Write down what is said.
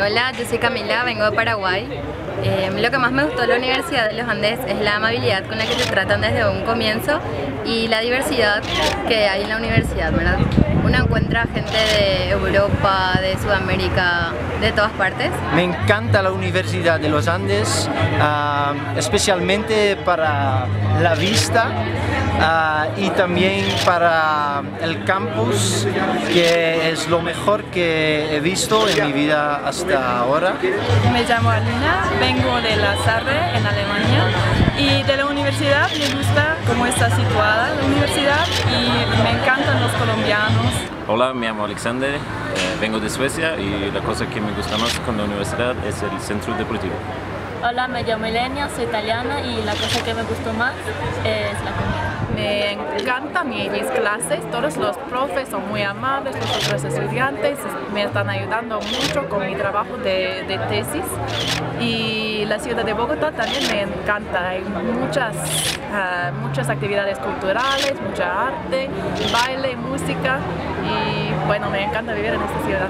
Hola, yo soy Camila, vengo de Paraguay. Eh, lo que más me gustó de la Universidad de los Andes es la amabilidad con la que te tratan desde un comienzo y la diversidad que hay en la universidad, ¿verdad? Uno encuentra gente de Europa, de Sudamérica, de todas partes. Me encanta la Universidad de los Andes, ah, especialmente para la vista ah, y también para el campus, que es lo mejor que he visto en mi vida hasta ahora. Me llamo Alina, vengo de la Sarre en Alemania y de la universidad me gusta cómo está situada la universidad y me encantan los colombianos. Hola, me llamo Alexander, eh, vengo de Suecia y la cosa que me gusta más con la universidad es el centro deportivo. Hola, me llamo Elenia, soy italiana y la cosa que me gustó más es la comida. Me encantan mis clases, todos los profes son muy amables, los otros estudiantes me están ayudando mucho con mi trabajo de, de tesis y la ciudad de Bogotá también me encanta, hay muchas, ah, muchas actividades culturales, mucha arte, baile, música y bueno, me encanta vivir en esta ciudad.